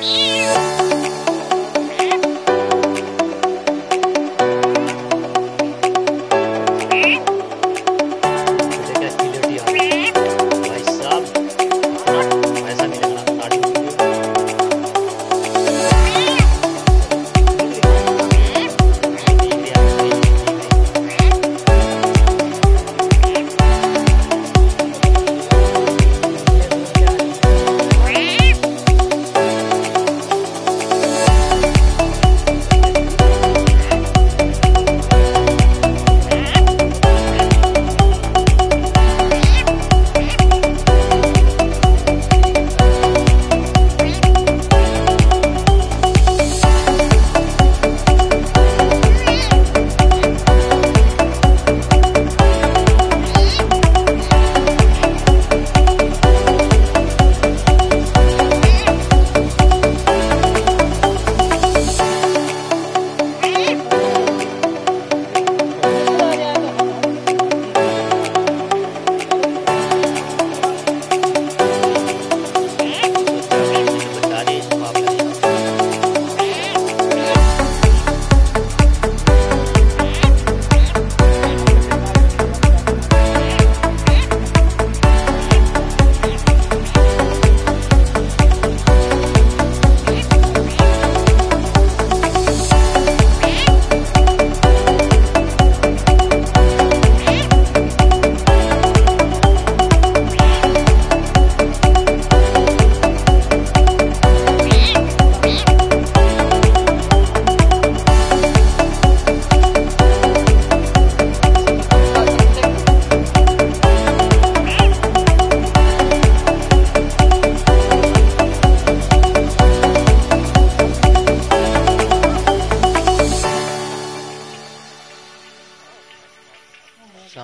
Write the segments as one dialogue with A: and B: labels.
A: me.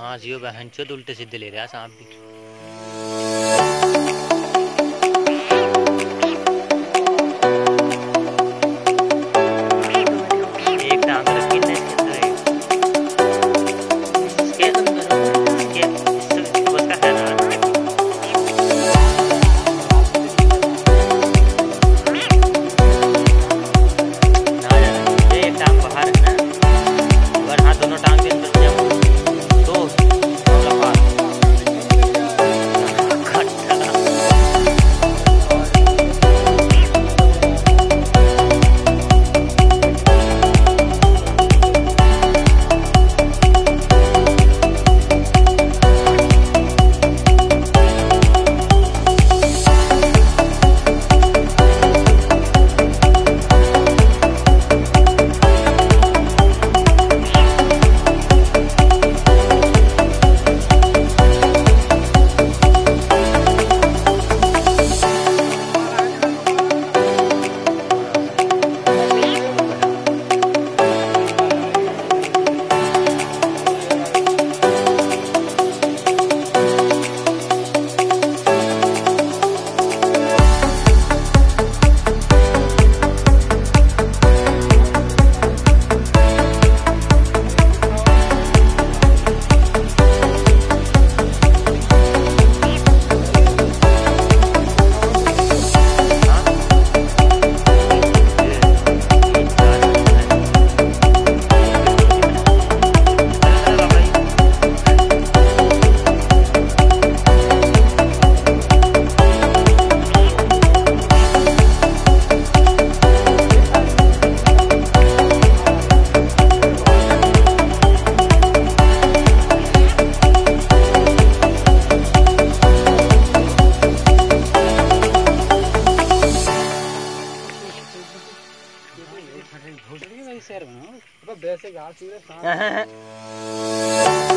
A: हाँ जियो बहन चो उल्टे सीधे ले रहा सांप भी। भोजन की
B: मैं शेयर बनाऊँ अब वैसे यार सीधे